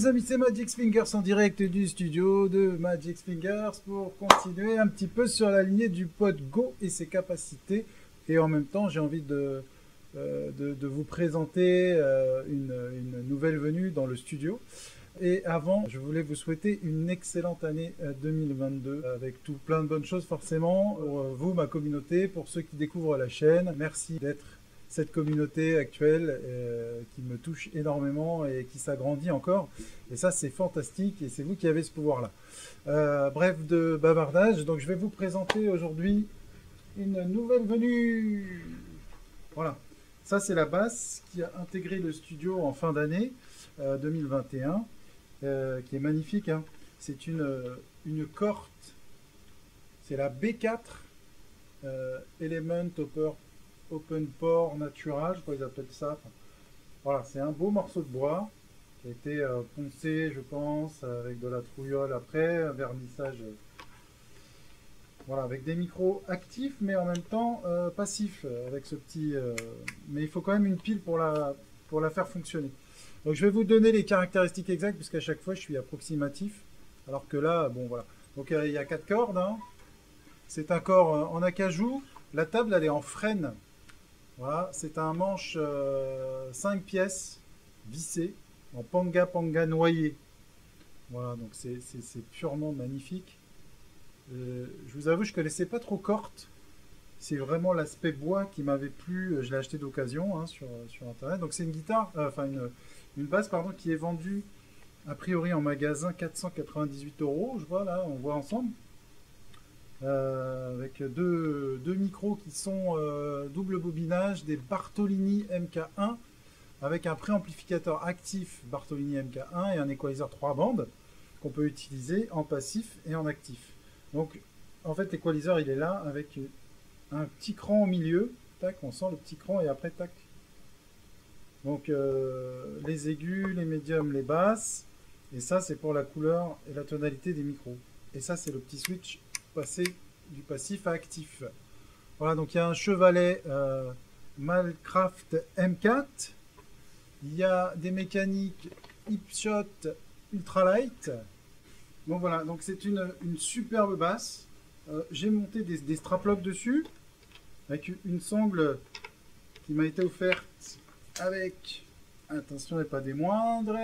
Les amis, c'est Magic Fingers en direct du studio de Magic Fingers pour continuer un petit peu sur la lignée du pod Go et ses capacités. Et en même temps, j'ai envie de, euh, de, vous présenter euh, une, une, nouvelle venue dans le studio. Et avant, je voulais vous souhaiter une excellente année 2022 euh, avec tout plein de bonnes choses forcément pour vous, ma communauté, pour ceux qui découvrent la chaîne. Merci d'être cette communauté actuelle euh, qui me touche énormément et qui s'agrandit encore. Et ça, c'est fantastique et c'est vous qui avez ce pouvoir-là. Euh, bref de bavardage, donc je vais vous présenter aujourd'hui une nouvelle venue. Voilà, ça c'est la basse qui a intégré le studio en fin d'année 2021, euh, qui est magnifique. Hein. C'est une, une corte, c'est la B4 Element Hopper open port natural, je crois qu'ils appellent ça. voilà, c'est un beau morceau de bois qui a été euh, poncé, je pense, avec de la trouillole après, un vernissage. Euh, voilà, avec des micros actifs, mais en même temps euh, passifs, avec ce petit. mais il faut quand même une pile pour la, pour la faire fonctionner. Donc je vais vous donner les caractéristiques exactes, puisqu'à chaque fois je suis approximatif. Alors que là, bon voilà. Donc il y a quatre cordes. Hein. C'est un corps en acajou. La table, elle est en frêne. Voilà, c'est un manche 5 euh, pièces vissé en panga panga noyé. Voilà, donc c'est purement magnifique. Euh, je vous avoue, je connaissais pas trop Corte. C'est vraiment l'aspect bois qui m'avait plu. Je l'ai acheté d'occasion hein, sur, internet. Donc c'est une guitare, euh, enfin une, une basse pardon, qui est vendue a priori en magasin 498 euros. Je vois là, on voit ensemble. Euh, avec deux, micros qui sont euh, double bobinage, des Bartolini MK1 avec un préamplificateur actif Bartolini MK1 et un equalizer 3 bandes qu'on peut utiliser en passif et en actif. Donc en fait l'équalizer il est là avec un petit cran au milieu, tac, on sent le petit cran et après tac. Donc euh, les aigus, les médiums, les basses, et ça c'est pour la couleur et la tonalité des micros. Et ça c'est le petit switch passer du passif à actif. Voilà, donc il y a un chevalet euh, Malcraft M4. Il y a des mécaniques Hipshot Ultralight. Bon voilà, donc c'est une, superbe basse. Euh, j'ai monté des, des dessus avec une sangle qui m'a été offerte avec, attention et pas des moindres,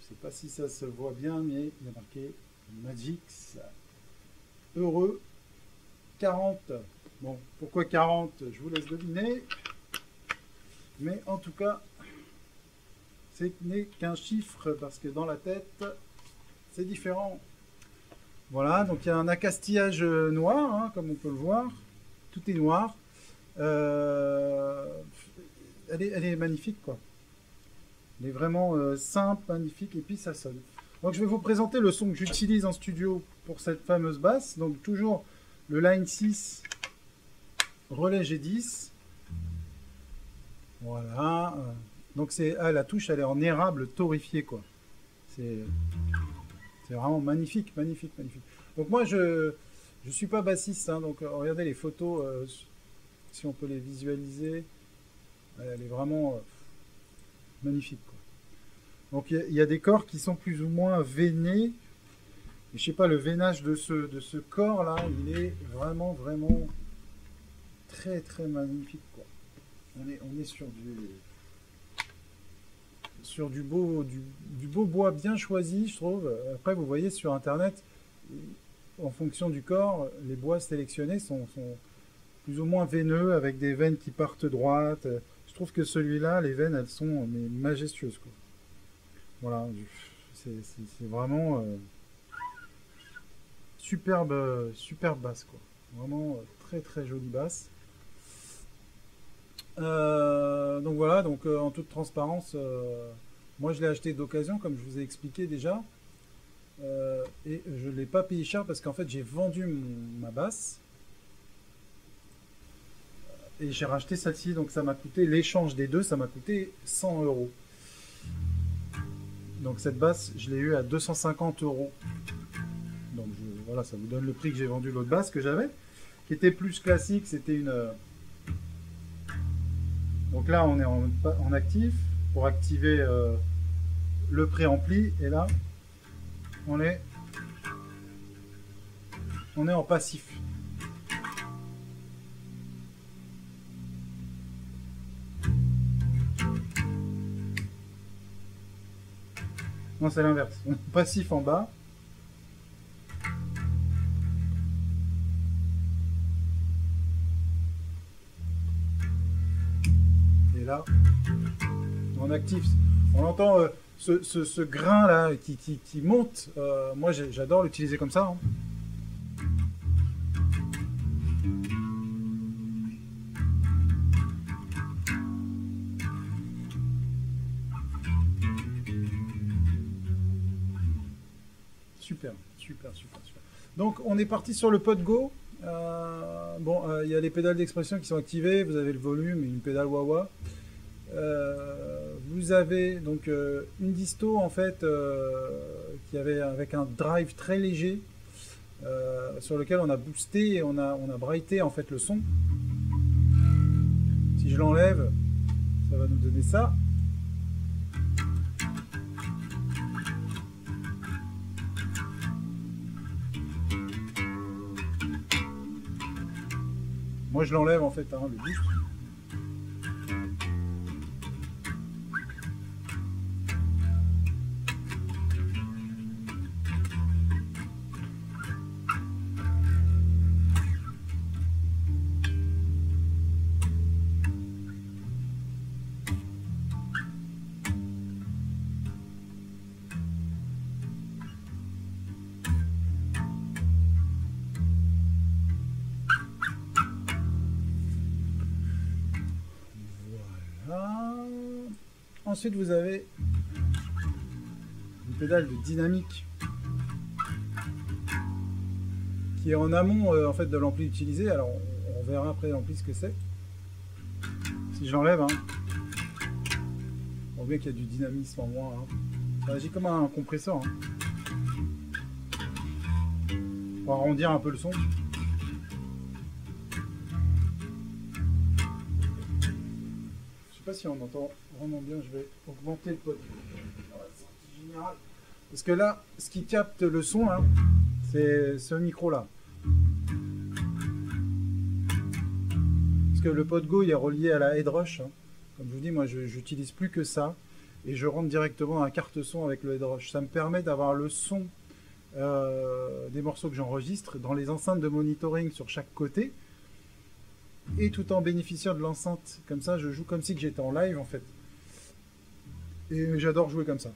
je sais pas si ça se voit bien, mais il y a marqué Magix heureux. 40. Bon, pourquoi 40 Je vous laisse deviner. Mais en tout cas, ce n'est qu'un chiffre parce que dans la tête, c'est différent. Voilà, donc il y a un accastillage noir, hein, comme on peut le voir. Tout est noir. Euh, elle, est, magnifique, quoi. Elle est vraiment euh, simple, magnifique, et puis ça sonne. Donc je vais vous présenter le son que j'utilise en studio pour cette fameuse basse. Donc toujours le line 6 relais G10. Voilà. Donc c'est ah, la touche, elle est en érable torréfié quoi. C'est vraiment magnifique, magnifique, magnifique. Donc moi je je suis pas bassiste, hein, donc regardez les photos, euh, si on peut les visualiser. Elle est vraiment euh, magnifique. Donc il y, a des corps qui sont plus ou moins veinés. Je je sais pas, le veinage de ce, de ce corps là, il est vraiment, vraiment très, très magnifique. Quoi. On, est, on est sur du sur du beau, du, beau bois bien choisi, je trouve. Après, vous voyez sur internet, en fonction du corps, les bois sélectionnés sont, sont plus ou moins veineux avec des veines qui partent droites. Je trouve que celui-là, les veines, elles sont mais, majestueuses. Quoi. Voilà, c'est vraiment euh, superbe, superbe basse, quoi. Vraiment euh, très très jolie basse. Euh, donc voilà, en toute transparence, moi je l'ai acheté d'occasion, comme je vous ai expliqué déjà. et je ne l'ai pas payé cher parce qu'en fait j'ai vendu ma basse. Et j'ai racheté celle-ci, donc ça m'a coûté, l'échange des deux, ça m'a coûté 100 euros. Donc cette basse, je l'ai eu à 250 euros. Donc voilà, ça vous donne le prix que j'ai vendu l'autre basse que j'avais, qui était plus classique. C'était une. Euh, donc là, on est en, actif pour activer euh, le préampli. Et là, on est, on est en passif. Non, c'est l'inverse. Passif en bas. Et là, on active. On entend euh, ce, grain là qui, monte. Euh, moi, j'adore l'utiliser comme ça. Hein. Donc on est parti sur le pod Go. Euh, bon, euh, il y a les pédales d'expression qui sont activées, vous avez le volume et une pédale wah euh, vous avez donc une disto en fait qui avait avec un drive très léger sur lequel on a boosté et on a on a brighté en fait le son. Si je l'enlève, ça va nous donner ça. Moi, je l'enlève en fait, hein, le boost. Ensuite, vous avez une pédale de dynamique qui est en amont euh, en fait de l'ampli utilisé. Alors, on, verra après l'ampli ce que c'est. Si j'enlève, hein, on voit qu'il y a du dynamisme en moins. Hein. Ça agit comme un compresseur. Hein. Pour arrondir un peu le son. Si on entend vraiment bien, je vais augmenter le pot. Parce que là, ce qui capte le son, c'est ce micro-là. Parce que le pot Go, il est relié à la Headrush. Hein. Comme je vous dis, moi, j'utilise plus que ça. Et je rentre directement dans la carte son avec le Headrush. Ça me permet d'avoir le son euh, des morceaux que j'enregistre dans les enceintes de monitoring sur chaque côté et tout en bénéficiant de l'enceinte. Comme ça, je joue comme si j'étais en live en fait. Et j'adore jouer comme ça.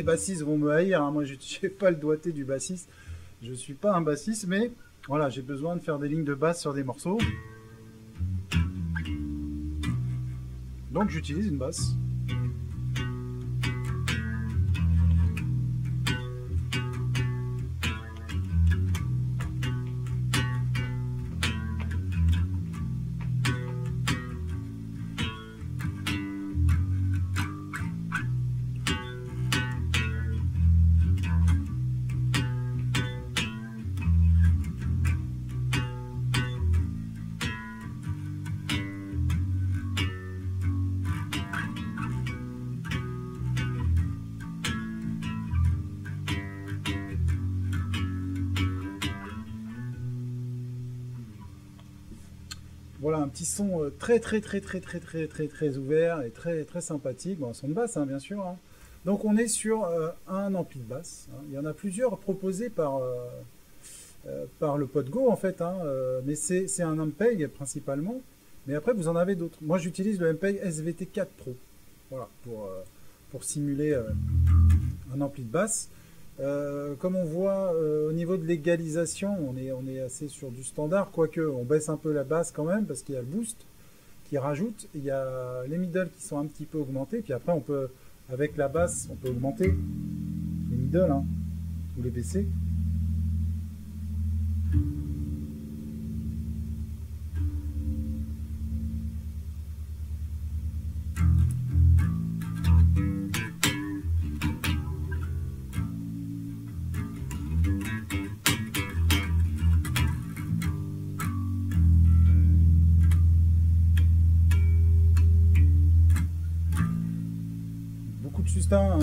Les bassistes vont me haïr. Hein. Moi, je n'ai pas le doigté du bassiste. Je suis pas un bassiste, mais voilà, j'ai besoin de faire des lignes de basse sur des morceaux. Donc, j'utilise une basse. Voilà un petit son euh, très très très très très très très très ouvert et très très sympathique. Bon, son de basse hein, bien sûr. Hein. Donc on est sur euh, un ampli de basse. Hein. Il y en a plusieurs proposés par, euh, par le Podgo en fait, mais c'est un Ampeg principalement. Mais après vous en avez d'autres. Moi j'utilise le Ampeg SVT4 Pro. Voilà, pour, pour simuler un ampli de basse. Euh, comme on voit euh, au niveau de l'égalisation, on est, assez sur du standard, quoique on baisse un peu la basse quand même parce qu'il y a le boost qui rajoute, il y a les middle qui sont un petit peu augmentés, puis après on peut, avec la basse, on peut augmenter les middle hein, ou les baisser.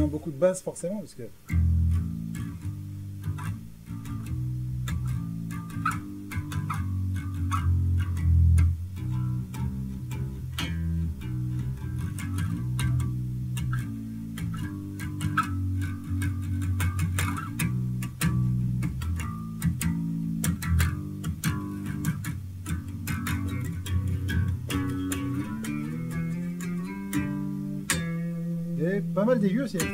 Beaucoup de hein, basse forcément, parce que pas mal d'aigus aussi.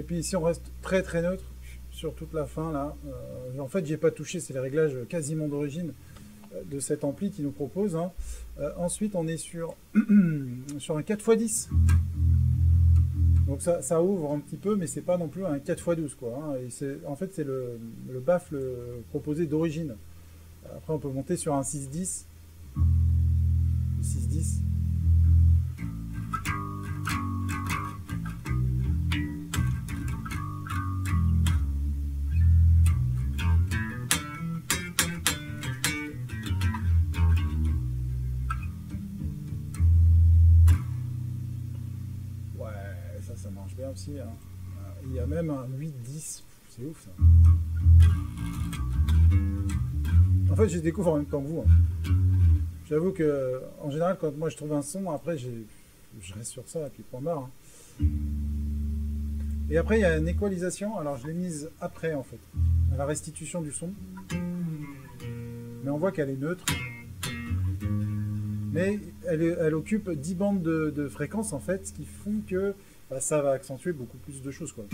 Et puis ici on reste très très neutre sur toute la fin là. Euh, en fait j'ai pas touché, c'est les réglages quasiment d'origine euh, de cet ampli qui nous propose. Hein. Euh, ensuite on est sur, sur un 4x10. Donc ça, ouvre un petit peu, mais c'est pas non plus un 4x12 quoi. Hein. En fait c'est le, le baffle proposé d'origine. Après on peut monter sur un 610. 610 un 8-10. C'est ouf ça. En fait, je découvre en même temps que vous. Hein. J'avoue que, en général, quand moi je trouve un son, après je reste sur ça et puis point barre. Hein. Et après, il y a une équalisation. Alors, je l'ai mise après, en fait, à la restitution du son. Mais on voit qu'elle est neutre. Mais elle, elle, occupe 10 bandes de, de fréquences, en fait, ce qui font que bah, ça va accentuer beaucoup plus de choses. Quoi.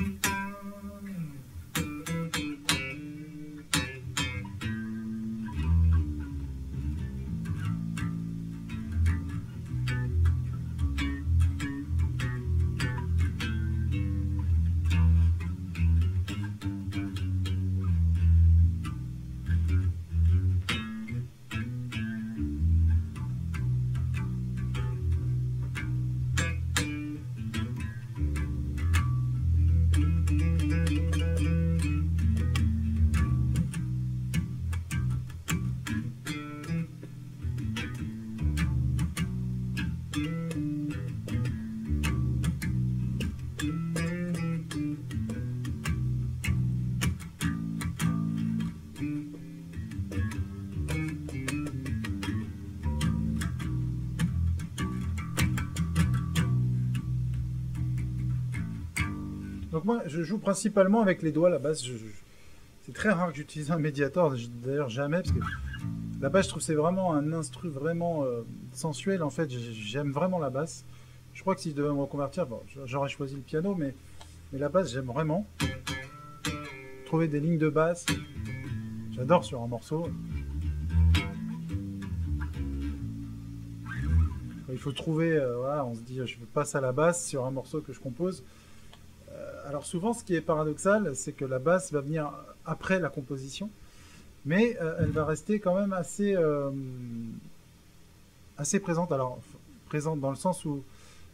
Moi, je joue principalement avec les doigts la basse. C'est très rare que j'utilise un médiator, d'ailleurs jamais, parce que la basse, je trouve c'est vraiment un instru vraiment euh, sensuel. En fait, j'aime vraiment la basse. Je crois que si je devais me reconvertir, j'aurais choisi le piano, mais, la basse, j'aime vraiment. Trouver des lignes de basse, j'adore sur un morceau. Il faut trouver, euh, on se dit, je passe à la basse sur un morceau que je compose alors souvent, ce qui est paradoxal, c'est que la basse va venir après la composition, mais euh, elle va rester quand même assez, euh, assez présente. Alors, présente dans le sens où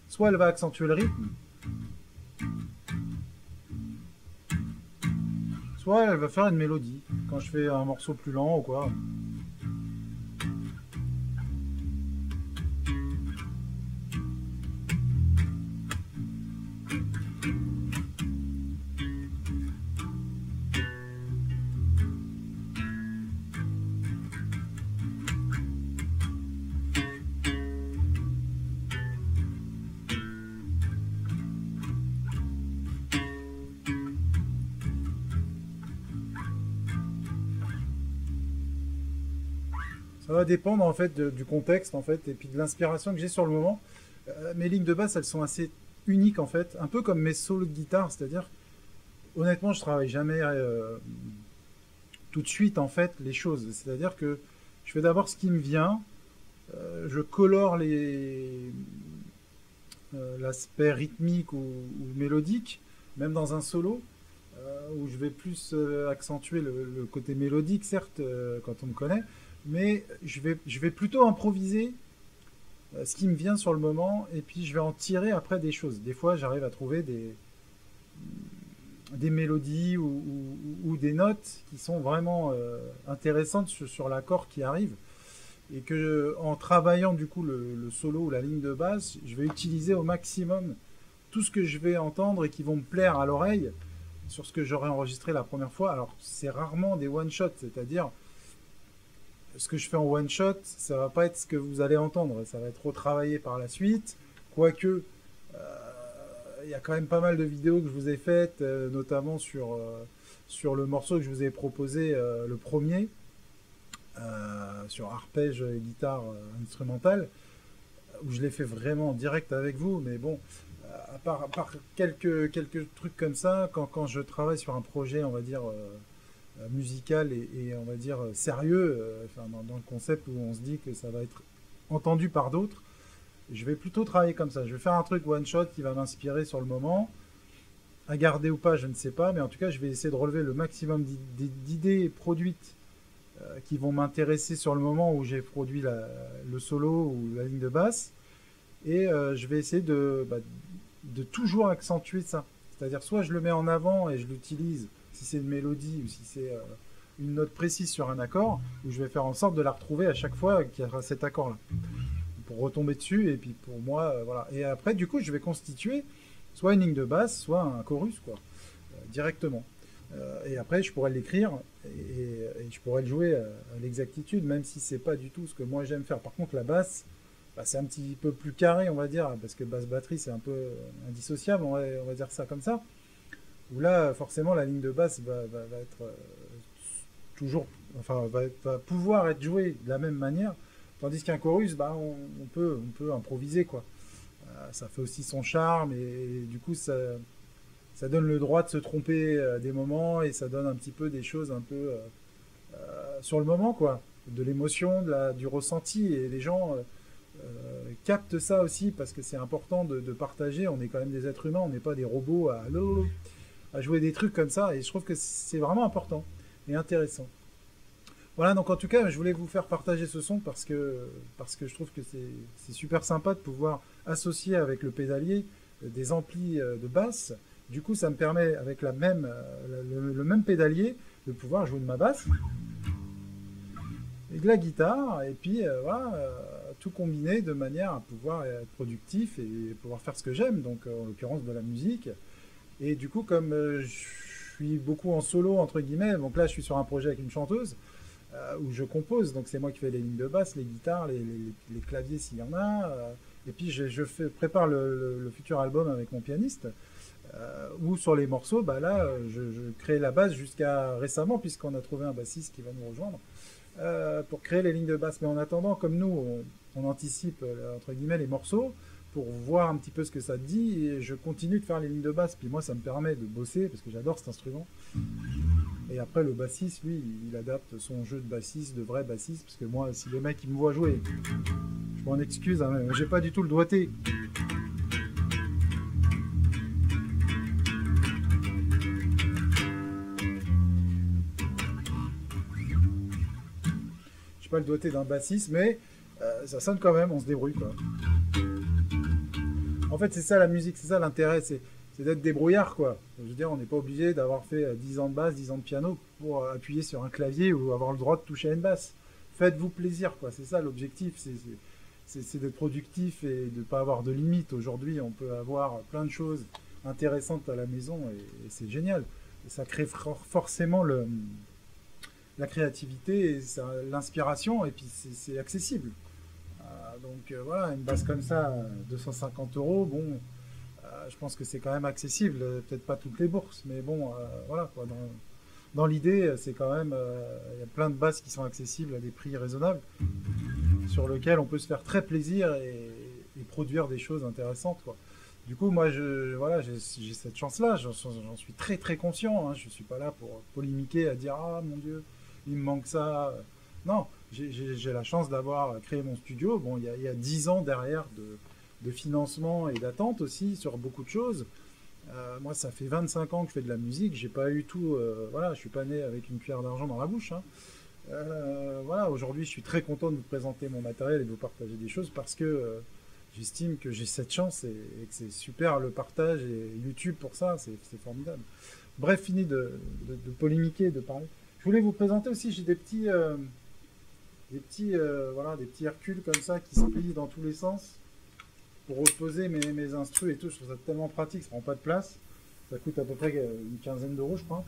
soit elle va accentuer le rythme, soit elle va faire une mélodie quand je fais un morceau plus lent ou quoi. Ça va dépendre en fait du contexte en fait et puis de l'inspiration que j'ai sur le moment. Euh, mes lignes de basse, elles sont assez uniques en fait, un peu comme mes solos de guitare, c'est-à-dire honnêtement, je travaille jamais euh, tout de suite en fait les choses. C'est-à-dire que je fais d'abord ce qui me vient, euh, je colore l'aspect rythmique ou, mélodique, même dans un solo, où je vais plus accentuer le, côté mélodique, certes, quand on me connaît, mais je vais, je vais plutôt improviser euh, ce qui me vient sur le moment, et puis je vais en tirer après des choses. Des fois, j'arrive à trouver des, des mélodies ou, des notes qui sont vraiment euh, intéressantes sur, l'accord qui arrive, et que en travaillant du coup le, solo ou la ligne de base, je vais utiliser au maximum tout ce que je vais entendre et qui vont me plaire à l'oreille sur ce que j'aurais enregistré la première fois. Alors c'est rarement des one shots, c'est-à-dire ce que je fais en one shot, ça va pas être ce que vous allez entendre, ça va être retravaillé par la suite. Quoique, euh, il y a quand même pas mal de vidéos que je vous ai faites, euh, notamment sur, euh, sur le morceau que je vous ai proposé, le premier, sur arpège et guitare instrumentale, où je l'ai fait vraiment en direct avec vous, mais bon, à part, quelques, trucs comme ça, quand, je travaille sur un projet, on va dire euh, musical et, on va dire euh, sérieux, euh, dans, le concept où on se dit que ça va être entendu par d'autres, je vais plutôt travailler comme ça. Je vais faire un truc one shot qui va m'inspirer sur le moment. À garder ou pas, je ne sais pas, mais en tout cas, je vais essayer de relever le maximum d'idées produites qui vont m'intéresser sur le moment où j'ai produit le solo ou la ligne de basse. Et je vais essayer de, bah, de toujours accentuer ça. C'est-à-dire, soit je le mets en avant et je l'utilise si c'est une mélodie ou si c'est euh, une note précise sur un accord, où je vais faire en sorte de la retrouver à chaque fois qu'il y aura cet accord-là. Pour retomber dessus, et puis pour moi, euh, voilà. Et après, du coup, je vais constituer soit une ligne de basse, soit un chorus, quoi, euh, directement. et après, je pourrais l'écrire et, je pourrais le jouer à, l'exactitude, même si c'est pas du tout ce que moi j'aime faire. Par contre, la basse, bah, c'est un petit peu plus carré, on va dire, parce que basse batterie, c'est un peu indissociable, on va dire ça comme ça où là, forcément, la ligne de basse va, être euh, toujours, enfin, va, pouvoir être jouée de la même manière, tandis qu'un chorus, bah, on, peut, on peut improviser, quoi. Euh, ça fait aussi son charme, et, du coup, ça, ça donne le droit de se tromper euh, des moments, et ça donne un petit peu des choses un peu sur le moment, quoi, de l'émotion, du ressenti, et les gens... captent ça aussi parce que c'est important de, partager. On est quand même des êtres humains, on n'est pas des robots à à jouer des trucs comme ça. Et je trouve que c'est vraiment important et intéressant. Voilà, donc en tout cas, je voulais vous faire partager ce son parce que, parce que je trouve que c'est super sympa de pouvoir associer avec le pédalier euh, des amplis euh, de basse. Du coup, ça me permet, avec même, euh, le, même pédalier, de pouvoir jouer de ma basse et de la guitare, et puis voilà, tout combiner de manière à pouvoir être productif et pouvoir faire ce que j'aime, donc en l'occurrence de la musique. Et du coup, comme euh, je suis beaucoup en solo, entre guillemets, donc là, je suis sur un projet avec une chanteuse euh, où je compose. Donc, c'est moi qui fais les lignes de basse, les guitares, les, claviers s'il y en a. Euh, et puis, je, prépare le, futur album avec mon pianiste. ou sur les morceaux, bah là, je, crée la basse jusqu'à récemment, puisqu'on a trouvé un bassiste qui va nous rejoindre. pour créer les lignes de basse. Mais en attendant, comme nous, on anticipe entre guillemets les morceaux, pour voir un petit peu ce que ça dit et je continue de faire les lignes de basse. Puis moi, ça me permet de bosser parce que j'adore cet instrument. Et après, le bassiste, lui, il adapte son jeu de bassiste, de vrai bassiste, parce que moi, si les mecs ils me voient jouer, je m'en excuse, hein, j'ai pas du tout le doigté. J'ai pas le doigté d'un bassiste, mais euh, ça sonne quand même, on se débrouille quoi. En fait, c'est ça la musique, c'est ça l'intérêt, c'est d'être débrouillard, quoi. Je veux dire, on n'est pas obligé d'avoir fait 10 euh, ans de basse, 10 ans de piano pour euh, appuyer sur un clavier ou avoir le droit de toucher à une basse. Faites-vous plaisir, quoi. C'est ça l'objectif, c'est d'être productif et de ne pas avoir de limites. Aujourd'hui, on peut avoir plein de choses intéressantes à la maison et, c'est génial. ça crée forcément la créativité, l'inspiration, et puis c'est accessible donc euh, voilà, une base comme ça, 250 euros, bon, euh, je pense que c'est quand même accessible. Peut-être pas toutes les bourses, mais bon, euh, voilà quoi. dans l'idée, c'est quand même, il y a plein de basses qui sont accessibles à des prix raisonnables, sur lesquels on peut se faire très plaisir et, produire des choses intéressantes. Quoi. Du coup, moi, je, voilà, j'ai cette chance-là, j'en suis très très conscient. Hein. Je ne suis pas là pour polémiquer, à dire ah mon Dieu, il me manque ça. Non, j'ai la chance d'avoir créé mon studio. Bon, il y a dix ans derrière de, financement et d'attente aussi sur beaucoup de choses. Euh, moi, ça fait 25 ans que je fais de la musique. J'ai pas eu tout. Euh, voilà, je suis pas né avec une cuillère d'argent dans la bouche. Hein. Euh, voilà, aujourd'hui, je suis très content de vous présenter mon matériel et de vous partager des choses parce que j'estime que j'ai cette chance et, que c'est super le partage et YouTube pour ça, c'est formidable. Bref, fini de, de, de, polémiquer, de parler. Je voulais vous présenter aussi, j'ai des petits des petits, euh, voilà, des petits Hercules comme ça qui se plient dans tous les sens pour reposer mes, mes et tout. Je trouve ça tellement pratique, ça prend pas de place. Ça coûte à peu près une quinzaine d'euros, je crois.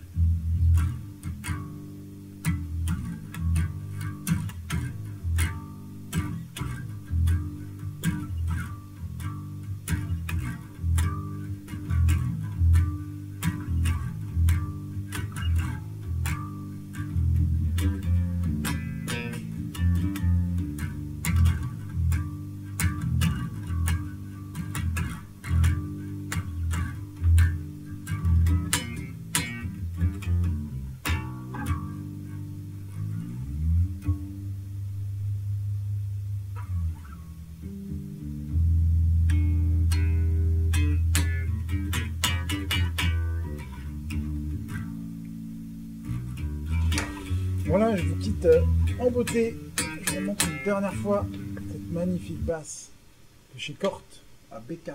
Voilà, je vous quitte euh, en beauté. Je vous montre une dernière fois cette magnifique basse de chez Corte à B4.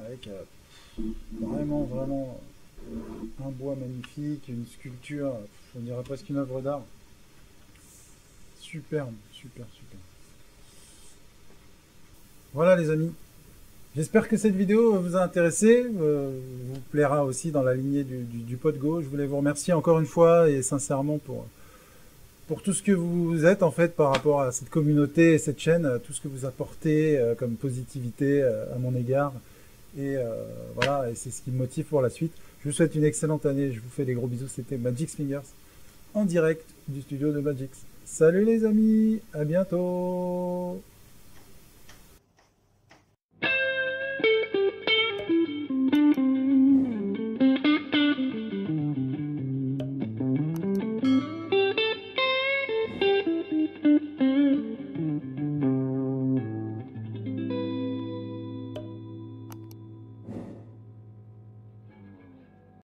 Avec euh, vraiment, vraiment un bois magnifique, une sculpture, on dirait presque une œuvre d'art. Superbe, super, super. Voilà les amis, J'espère que cette vidéo vous a intéressé, euh, vous plaira aussi dans la lignée du, du, pot de Go. Je voulais vous remercier encore une fois et sincèrement pour, pour tout ce que vous êtes en fait par rapport à cette communauté et cette chaîne, tout ce que vous apportez euh, comme positivité euh, à mon égard. Et voilà, et c'est ce qui me motive pour la suite. Je vous souhaite une excellente année, je vous fais des gros bisous. C'était Magix Fingers en direct du studio de Magix. Salut les amis, à bientôt